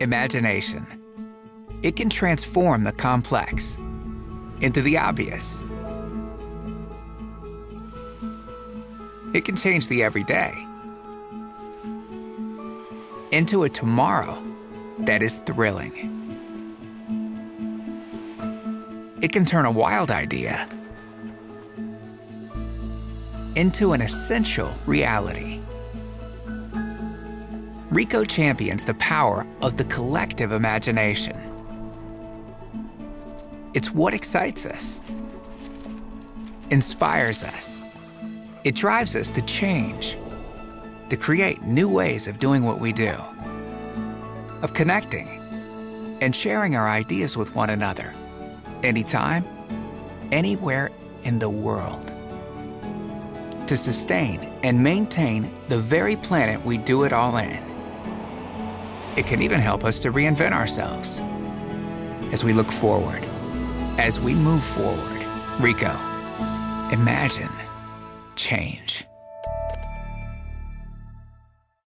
Imagination. It can transform the complex into the obvious. It can change the everyday into a tomorrow that is thrilling. It can turn a wild idea into an essential reality. Ricoh champions the power of the collective imagination. It's what excites us, inspires us. It drives us to change, to create new ways of doing what we do, of connecting and sharing our ideas with one another, anytime, anywhere in the world. To sustain and maintain the very planet we do it all in. It can even help us to reinvent ourselves as we look forward, as we move forward. Ricoh, imagine change.